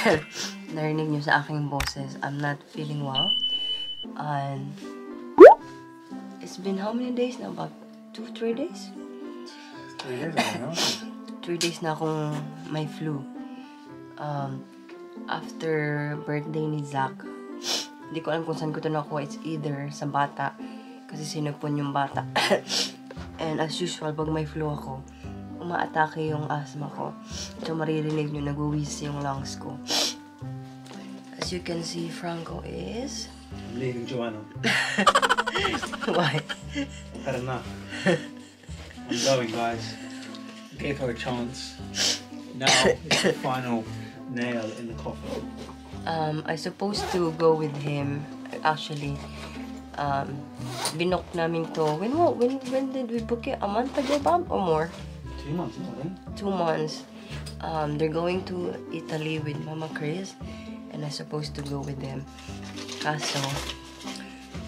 narinig nyo sa aking boses, I'm not feeling well. And it's been how many days now? About two, three days? Three years ago, no? Three days na akong may flu. Um, after birthday ni Zach, hindi ko alam kung saan ko ito nakuha. It's either sa bata, kasi sinupon yung bata. And as usual, pag may flu ako, umaatake yung asthma ko. So, maririnig nyo, nagwiwis yung lungs ko. As you can see, Franco is... I'm leaving Joanna. Why? I've had enough. I'm going, guys. Gave her a chance. Now it's the final nail in the coffin. Um, I supposed to go with him. Actually, um, binook namin to. When, when, when did we book it? A month ago, Bob? Or more? Two months? Two months. Um, they're going to Italy with Mama Chris. I'm supposed to go with them. Kaso,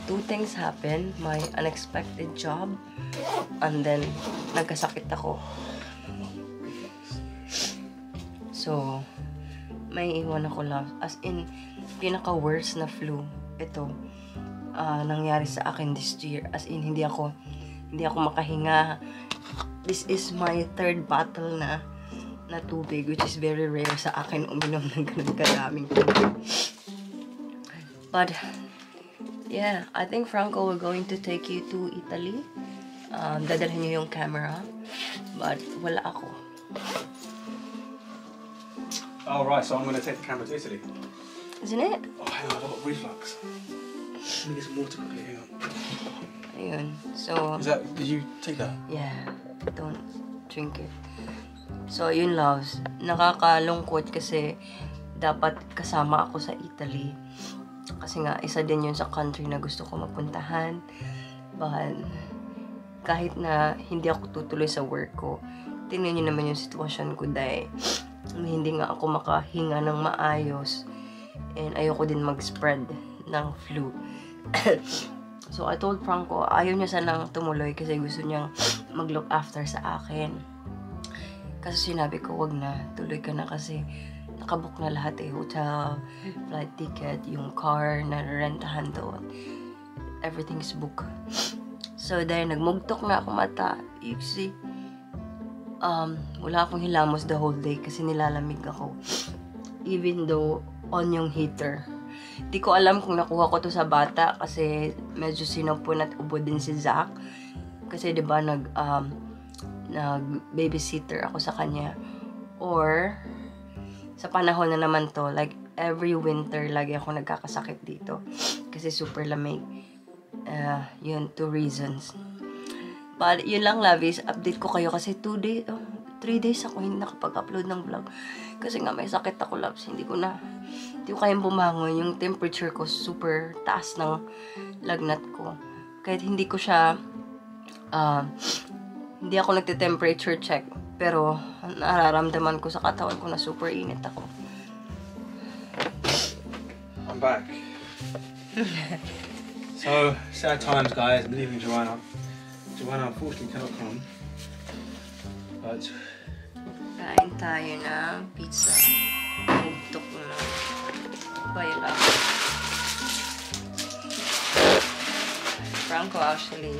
two things happened. My unexpected job. And then, nagkasakit ako. So, may iwan ako love. As in, pinaka-worst na flu. Ito, ah, nangyari sa akin this year. As in, hindi ako, hindi ako makahinga. This is my third bottle na na tubig, which is very rare sa akin uminom ng ganun kadaming tubig. But, yeah, I think Franco we're going to take you to Italy. Um, dadalhin niyo yung camera. But, wala ako. Oh, right, so I'm going to take the camera to Italy. Isn't it? Oh, hang on, I've got reflux. Let me get some water quickly, hang on. Ayun. So, Is that, did you take that? Yeah, don't drink it. So, yun loves. Nakakalungkot kasi dapat kasama ako sa Italy. Kasi nga, isa din yun sa country na gusto ko mapuntahan. But, kahit na hindi ako tutuloy sa work ko, tingnan nyo naman yung sitwasyon ko dahil hindi nga ako makahinga ng maayos. And ayoko din mag-spread ng flu. So, I told Franco, ayaw niya sanang tumuloy kasi gusto niyang mag-look after sa akin. Kasi sinabi ko, wag na, tuloy ka na kasi nakabook na lahat eh. Hotel, flight ticket, yung car na rentahan doon. Everything's booked. So, dahil nagmugtok na ako mata, you see, um, wala akong hilamos the whole day kasi nilalamig ako. Even though on yung heater. Di ko alam kung nakuha ko to sa bata kasi medyo sinupon at ubo din si Zach. Kasi 'di ba nag um, nag babysitter ako sa kanya. Or sa panahon na naman to, like every winter lagi ako nagkakasakit dito kasi super lamig. Uh, yun, two reasons. But yun lang, lovies, update ko kayo kasi two days, oh, three days ako hindi nakapag-upload ng vlog. Kasi nga may sakit ako, loves. Hindi ko na, hindi ko kayang bumangon. Yung temperature ko super taas ng lagnat ko. Kahit hindi ko siya, ah, hindi ako nagte-temperature check. Pero, nararamdaman ko sa katawan ko na super init ako. I'm back. so, sad times, guys. I'm leaving Joanna. Joanna unfortunately cannot come. But Kain tayo ng pizza. Mugtok na. Bayo lang. Franco actually,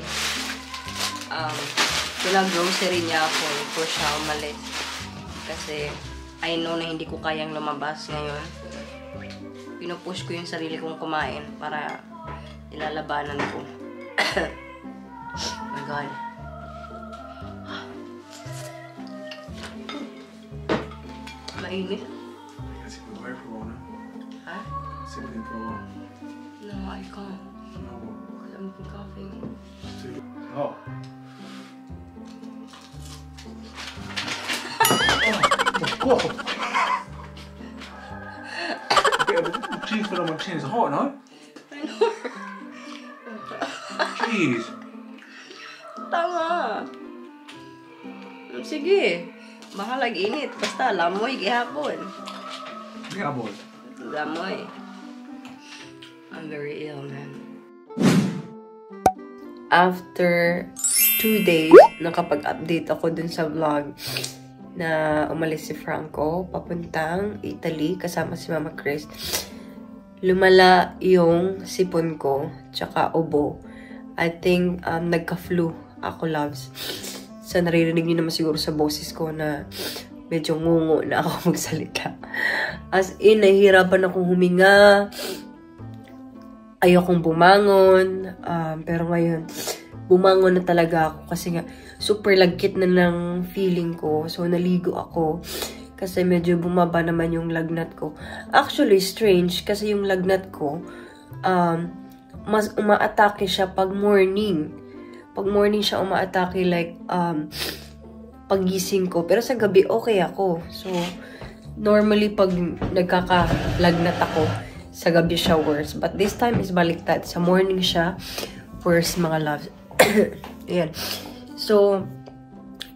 um, sila grocery niya ako before siya umalis. Kasi, I know na hindi ko kayang lumabas ngayon. Pinupush ko yung sarili kong kumain para ilalabanan ko. oh my God. Mainit. We're away for now. Ha? Him for while. No, I can't. No, I'm coughing. Oh. oh, God. A bit of cheese on my chin. It's hot, no? Jeez. Tama. Sige. Mahalag init. Basta lamoy gihapon. Boy. Lamoy. I'm very ill, man. After two days, nakapag-update ako dun sa vlog. na umalis si Franco papuntang Italy kasama si Mama Chris. Lumala yung sipon ko, tsaka ubo. I think um, nagka-flu ako, loves. So, naririnig niyo naman siguro sa boses ko na medyo ngungo na ako magsalita. As in, nahihirapan akong huminga. Ayokong bumangon. Um, pero ngayon, bumangon na talaga ako kasi nga super lagkit na ng feeling ko. So, naligo ako kasi medyo bumaba naman yung lagnat ko. Actually, strange kasi yung lagnat ko, um, mas umaatake siya pag morning. Pag morning siya umaatake like um, pagising ko. Pero sa gabi, okay ako. So, normally pag nagkakalagnat ako, sa gabi siya worse. But this time is baliktad. Sa morning siya, worse mga loves. Ayan. So,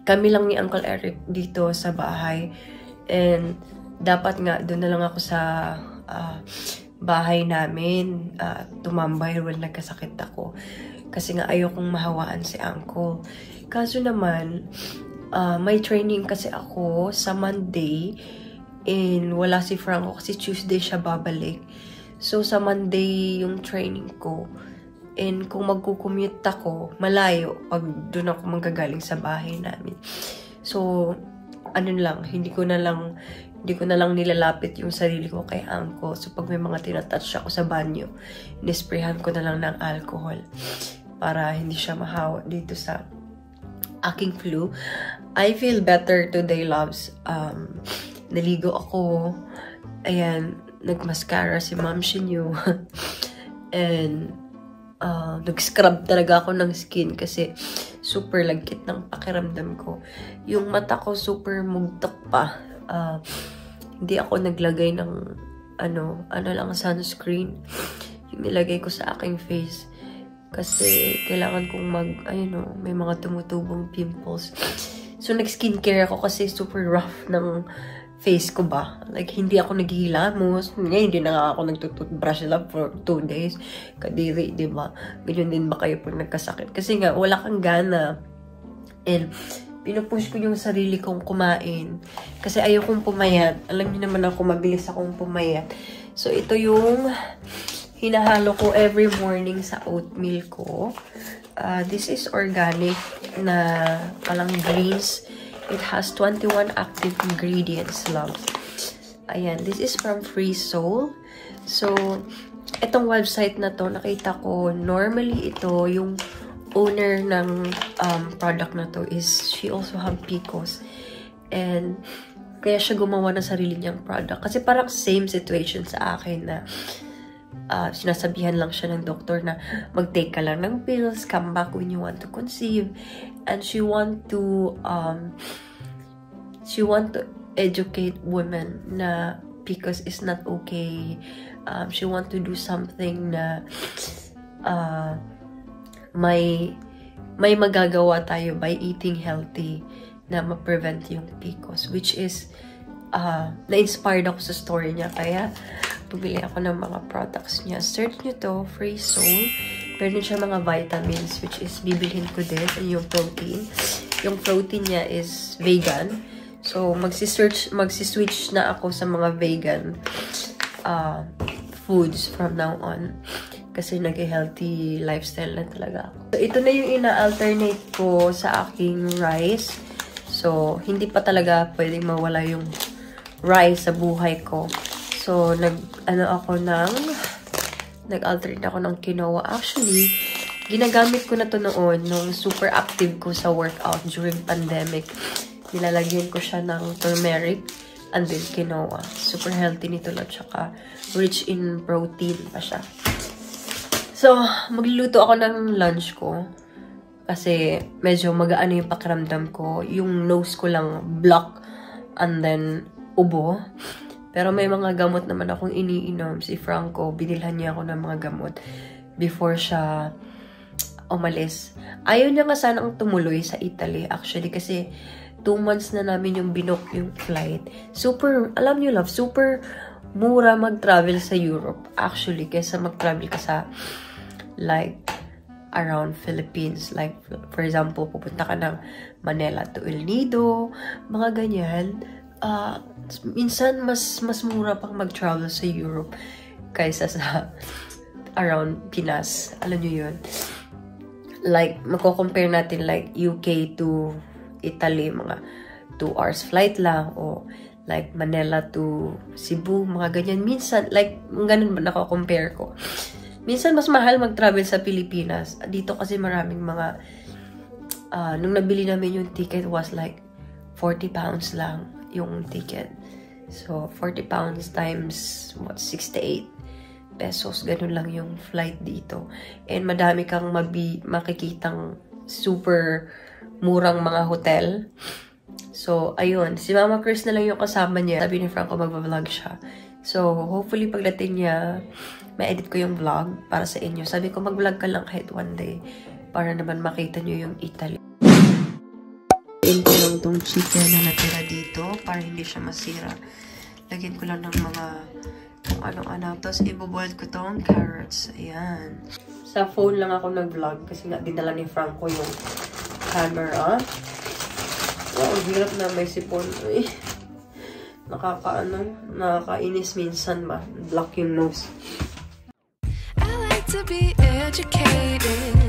kami lang ni Uncle Eric dito sa bahay. And dapat nga, doon na lang ako sa uh, bahay namin uh, tumambay while nagkasakit ako. Kasi nga ayokong mahawaan si uncle. Kaso naman, uh, may training kasi ako sa Monday and wala si Franco kasi Tuesday siya babalik. So, sa Monday yung training ko. And kung magkukommute ako, malayo pag doon ako manggagaling sa bahay namin. So, ano lang, hindi ko na lang, hindi ko na lang nilalapit yung sarili ko kay Angko. So, pag may mga tinatouch ako sa banyo, nisprehan ko na lang ng alcohol para hindi siya mahawa dito sa aking flu. I feel better today, loves. Um, naligo ako. Ayan, nagmascara si Mom Shinyo. And, uh, nag-scrub talaga ako ng skin kasi super lagkit ng pakiramdam ko. Yung mata ko super mugtak pa. Uh, hindi ako naglagay ng ano, ano lang sunscreen. Yung nilagay ko sa aking face. Kasi kailangan kong mag, ayun o, may mga tumutubong pimples. So, nag-skincare ako kasi super rough ng face ko ba. Like, hindi ako naghihilamos. Ngayon, hindi na nga ako nagtututbrush lang for two days. Kadiri, di ba? Ganyan din ba kayo pag nagkasakit? Kasi nga, wala kang gana. And, pinupush ko yung sarili kong kumain. Kasi ayokong pumayat. Alam niyo naman ako, mabilis akong pumayat. So, ito yung hinahalo ko every morning sa oatmeal ko. Uh, this is organic na palang greens It has 21 active ingredients, love. Ayan, this is from Free Soul. So, itong website na to, nakita ko, normally ito, yung owner ng um, product na to is, she also have Picos. And, kaya siya gumawa ng sarili niyang product. Kasi parang same situation sa akin na uh, sinasabihan lang siya ng doktor na mag-take ka lang ng pills, come back when you want to conceive. And she want to, um, she want to educate women na because it's not okay. Um, she want to do something na uh, may may magagawa tayo by eating healthy na ma-prevent yung PCOS, which is uh, na-inspired ako sa story niya. Kaya, bumili ako ng mga products niya. Search nyo to, Free Soul. Meron siya mga vitamins, which is bibilhin ko din. yung protein. Yung protein niya is vegan. So, magsi-search, magsi-switch na ako sa mga vegan uh, foods from now on. Kasi nag-healthy lifestyle na talaga ako. So, ito na yung ina-alternate ko sa aking rice. So, hindi pa talaga pwedeng mawala yung rice sa buhay ko. So, nag, ano ako ng, nag-alternate ako ng quinoa. Actually, ginagamit ko na to noon nung super active ko sa workout during pandemic. Nilalagyan ko siya ng turmeric and then quinoa. Super healthy nito lang. Tsaka rich in protein pa siya. So, magluluto ako ng lunch ko. Kasi medyo magaan yung pakiramdam ko. Yung nose ko lang block and then ubo. Pero may mga gamot naman akong iniinom. Si Franco, binilhan niya ako ng mga gamot before siya umalis. Ayaw niya nga sanang tumuloy sa Italy actually kasi two months na namin yung binook yung flight. Super, alam niyo love, super mura mag-travel sa Europe actually kaysa mag-travel ka sa like around Philippines. Like, for example, pupunta ka ng Manila to El Nido, mga ganyan. Uh, minsan, mas, mas mura pang mag-travel sa Europe kaysa sa around Pinas. Alam nyo yun? Like, magko-compare natin like UK to Italy, mga 2 hours flight lang o like Manila to Cebu, mga ganyan. Minsan, like, ganun ba nako-compare ko. Minsan, mas mahal mag-travel sa Pilipinas. Dito kasi maraming mga, uh, nung nabili namin yung ticket was like 40 pounds lang yung ticket. So, 40 pounds times, what, 68 pesos. Ganun lang yung flight dito. And madami kang mabi makikitang super murang mga hotel. So, ayun. Si Mama Chris na lang yung kasama niya. Sabi ni Franco magva-vlog siya. So, hopefully pagdating niya, ma-edit ko yung vlog para sa inyo. Sabi ko, mag-vlog ka lang kahit one day para naman makita nyo yung Italy. Lagyan ko lang tong chicken na natira dito para hindi siya masira. Lagyan ko lang ng mga kung ano-ano. Tapos, iboboil ko tong carrots. Ayan. Sa phone lang ako nag-vlog kasi nga dinala ni Franco yung camera. Wow, ang hirap na may sipon. Ay, nakakaano, nakakainis minsan ba. Block yung nose. I like to be educated,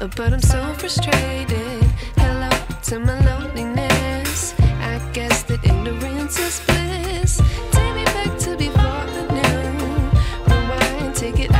but I'm so frustrated. To my loneliness. I guess that ignorance is bliss. Take me back to before the new. Rewind, take it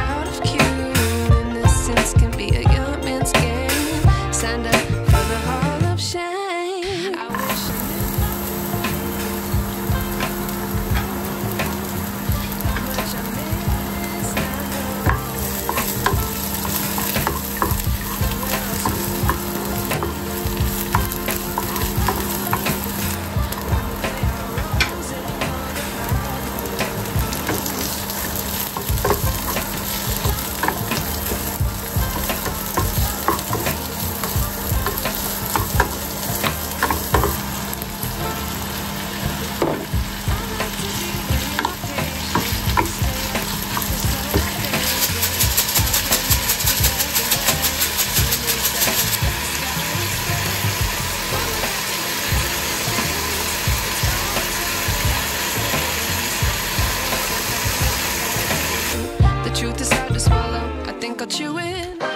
truth is hard to swallow. I think I'll chew it.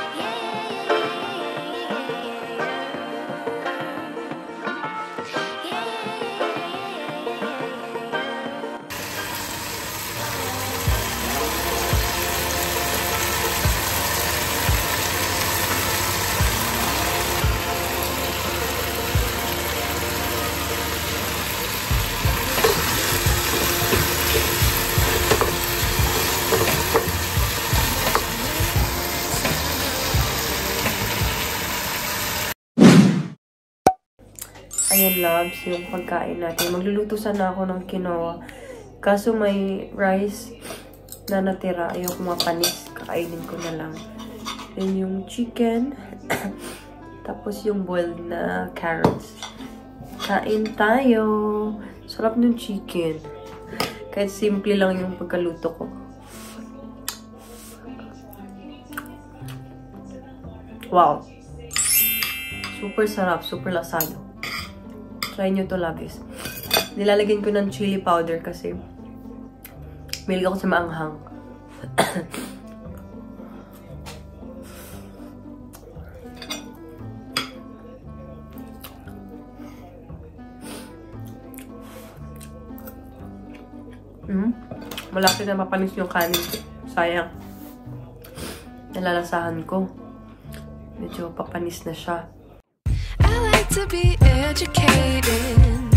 Pagkain natin. Magluluto sana ako ng quinoa. Kaso may rice na natira. Ayoko mapanis. Kakainin ko na lang. Then yung chicken. Tapos yung boiled na carrots. Kain tayo. Sarap ng chicken. Kahit simple lang yung pagkaluto ko. Wow. Super sarap. Super lasado. Try nyo to, loves. Nilalagyan ko ng chili powder kasi mahilig ako sa maanghang. Hmm? Malaki na mapanis yung kanin. Sayang. Nalalasahan ko. Medyo papanis na siya. To be educated,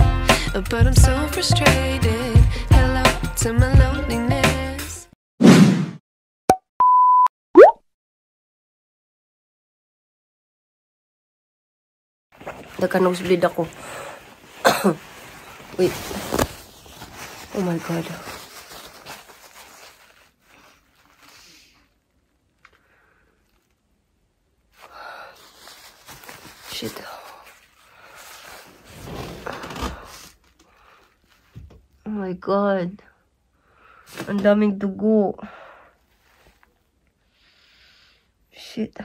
but I'm so frustrated. Hello to my loneliness. Nagka-nosebleed ako. Wait. Oh my God. Shit. my God. Ang daming dugo. Shit.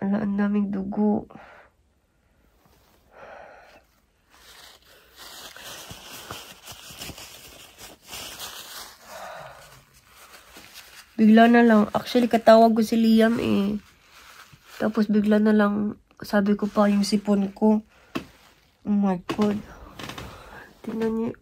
Ala, ang daming dugo. Bigla na lang. Actually, katawag ko si Liam eh. Tapos bigla na lang sabi ko pa yung sipon ko. Oh my God. Tingnan niyo.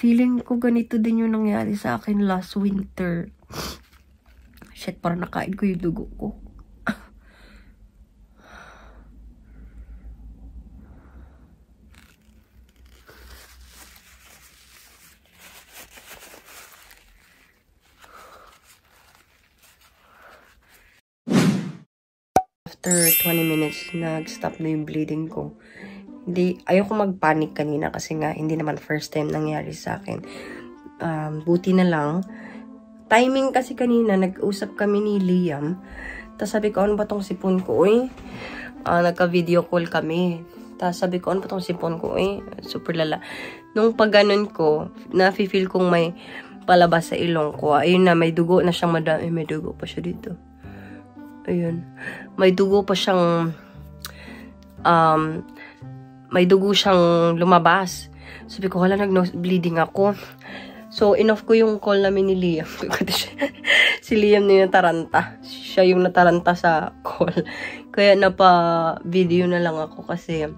Feeling ko ganito din yung nangyari sa akin last winter. Shit, parang nakain ko yung dugo ko. After 20 minutes, nag-stop na yung bleeding ko. Hindi, ayoko mag-panic kanina kasi nga hindi naman first time nangyari sa akin. Um, buti na lang. Timing kasi kanina, nag-usap kami ni Liam. Tapos sabi ko, ano ba tong sipon ko? Uy, Ah, nagka-video call kami. Tapos sabi ko, ano ba tong sipon ko? Uy, super lala. Nung pag ko, na-feel kong may palabas sa ilong ko. Ayun na, may dugo na siyang madami. May dugo pa siya dito. Ayun. May dugo pa siyang um, may dugo siyang lumabas. Sabi ko, wala, nag-nose bleeding ako. So, inoff ko yung call namin ni Liam. si Liam na yung nataranta. Siya yung nataranta sa call. Kaya napa-video na lang ako kasi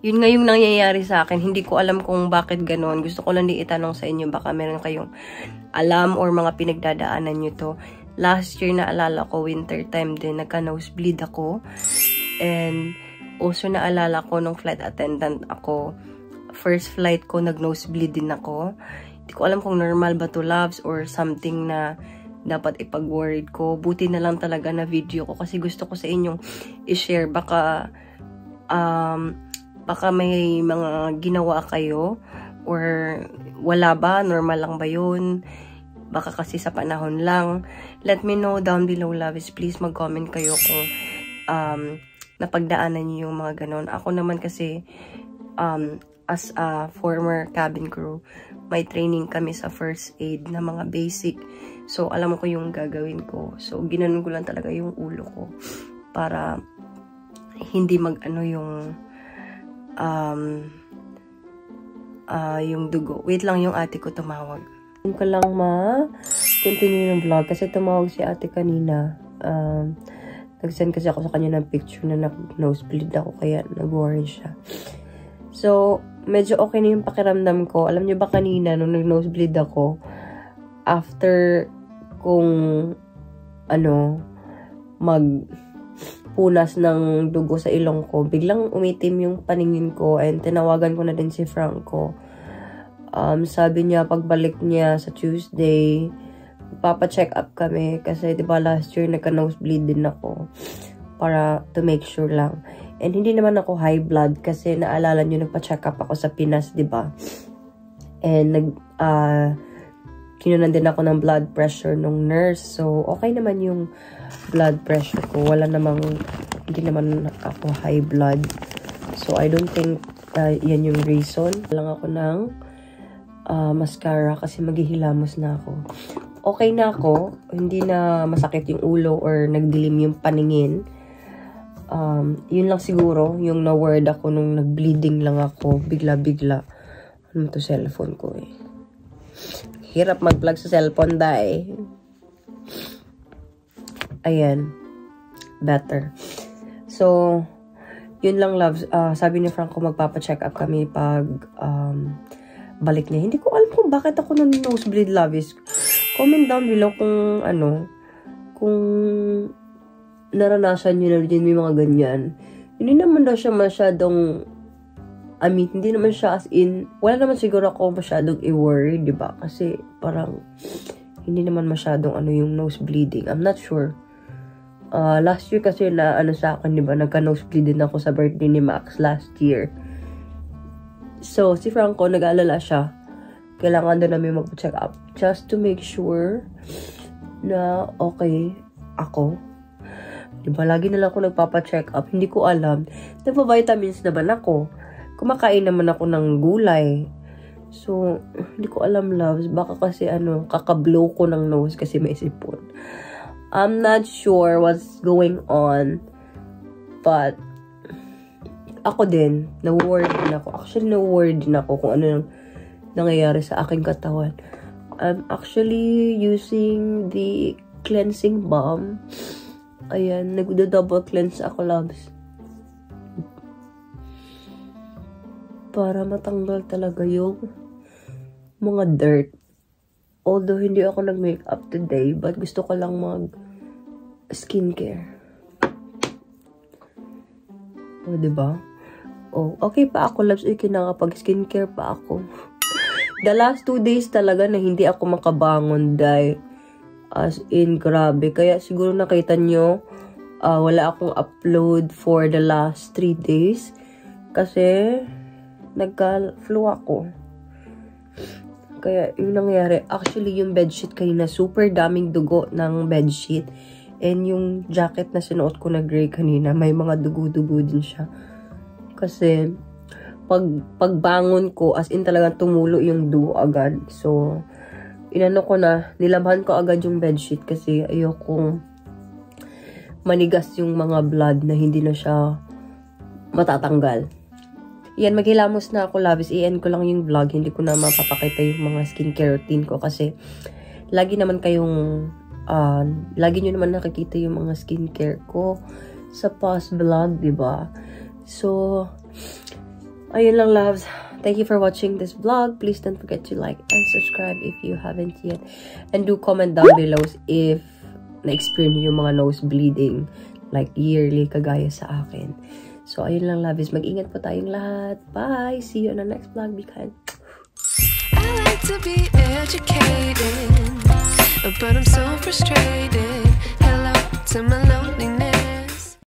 yun nga yung nangyayari sa akin. Hindi ko alam kung bakit ganon. Gusto ko lang di itanong sa inyo. Baka meron kayong alam or mga pinagdadaanan nyo to. Last year, naalala ko, winter time din, nagka-nosebleed ako. And also naalala ko nung flight attendant ako, first flight ko, nag-nosebleed din ako. Hindi ko alam kung normal ba to loves or something na dapat ipag-worried ko. Buti na lang talaga na video ko kasi gusto ko sa inyong i-share. Baka, um, baka may mga ginawa kayo or wala ba? Normal lang ba yun? Baka kasi sa panahon lang. Let me know down below, loves. Please mag-comment kayo kung um, napagdaanan niyo yung mga ganon. Ako naman kasi, um, as a former cabin crew, may training kami sa first aid na mga basic. So, alam ko yung gagawin ko. So, ginanon ko lang talaga yung ulo ko para hindi mag-ano yung um, uh, yung dugo. Wait lang yung ate ko tumawag. Yun ko lang ma continue yung vlog kasi tumawag si ate kanina. Um, nag-send kasi ako sa kanya ng picture na nag-nosebleed ako kaya nag-worry siya. So, medyo okay na yung pakiramdam ko. Alam niyo ba kanina nung nag-nosebleed ako, after kung ano, mag punas ng dugo sa ilong ko, biglang umitim yung paningin ko and tinawagan ko na din si Franco. Um, sabi niya, pagbalik niya sa Tuesday, papa-check up kami kasi 'di ba last year nagka-nosebleed din ako para to make sure lang. And hindi naman ako high blood kasi naalala niyo nagpa-check up ako sa Pinas, 'di ba? And nag uh, kinunan din ako ng blood pressure nung nurse. So okay naman yung blood pressure ko. Wala namang hindi naman ako high blood. So I don't think uh, yan yung reason. Lang ako ng uh, mascara kasi maghihilamos na ako okay na ako. Hindi na masakit yung ulo or nagdilim yung paningin. Um, yun lang siguro, yung na-word ako nung nag-bleeding lang ako, bigla-bigla. Ano to cellphone ko eh. Hirap mag-vlog sa cellphone, dai. Ayan. Better. So, yun lang, loves. Uh, sabi ni Franco, magpapa-check up kami pag um, balik niya. Hindi ko alam kung bakit ako nang nosebleed, loves. Comment down below kung ano, kung naranasan nyo na din may mga ganyan. Hindi naman daw siya masyadong, I mean, hindi naman siya as in, wala naman siguro ako masyadong i-worry, di ba? Kasi parang, hindi naman masyadong ano yung nose bleeding. I'm not sure Ah, last year kasi na ano sa akin, di ba, nagka-nosebleed din ako sa birthday ni Max last year. So, si Franco, nag-aalala siya. Kailangan doon namin mag-check up just to make sure na okay ako. Di ba, lagi na lang ako nagpapa-check up. Hindi ko alam. Nagpa-vitamins naman ako. Kumakain naman ako ng gulay. So, hindi ko alam, loves. Baka kasi, ano, kakablow ko ng nose kasi may sipon. I'm not sure what's going on. But, ako din, na-worried din ako. Actually, na-worried din ako kung ano yung nangyayari sa aking katawan. I'm actually using the cleansing balm. Ayan, nagda-double cleanse ako, loves. Para matanggal talaga yung mga dirt. Although hindi ako nag-makeup today, but gusto ko lang mag skincare. O, oh, diba? Oh, okay pa ako, loves. Okay, nakapag skincare pa ako. The last two days talaga na hindi ako makabangon dahil as in, grabe. Kaya siguro nakita nyo, uh, wala akong upload for the last three days. Kasi, nagka-flu ako. Kaya, yung nangyari, actually, yung bedsheet kanina, super daming dugo ng bedsheet. And yung jacket na sinuot ko na gray kanina, may mga dugo-dugo din siya. Kasi, pag, pagbangon ko, as in talagang tumulo yung dugo agad. So, inano ko na, nilabhan ko agad yung bedsheet kasi ayokong manigas yung mga blood na hindi na siya matatanggal. Yan, maghilamos na ako, loves. I-end ko lang yung vlog. Hindi ko na mapapakita yung mga skincare routine ko kasi lagi naman kayong, uh, lagi nyo naman nakikita yung mga skincare ko sa past vlog, ba diba? So, ayun lang, loves. Thank you for watching this vlog. Please don't forget to like and subscribe if you haven't yet. And do comment down below if na-experience yung mga nose bleeding like yearly kagaya sa akin. So, ayun lang, loves. Mag-ingat po tayong lahat. Bye! See you on the next vlog. Be kind. I like to be educated, but I'm so frustrated.